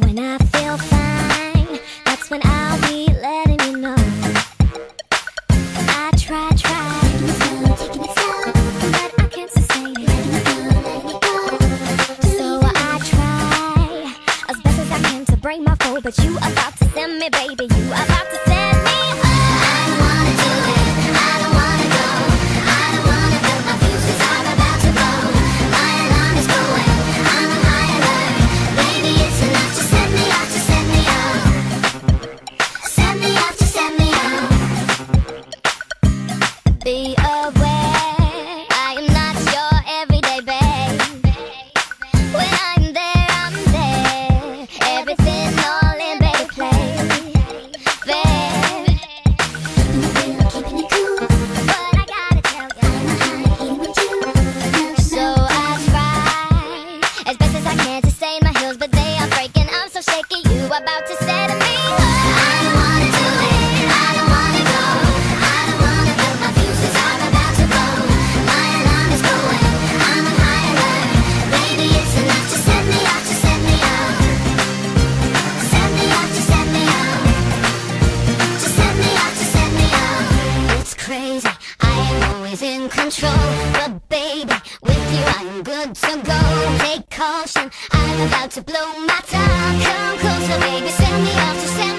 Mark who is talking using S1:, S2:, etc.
S1: when I feel fine That's when I'll be letting you know. I try, try Taking it slow, but I can't sustain it. So I try As best as I can to break my fall But you about to send me, baby You about to in control. But baby, with you I'm good to go. Take caution I'm about to blow my top. Come closer baby, send me off to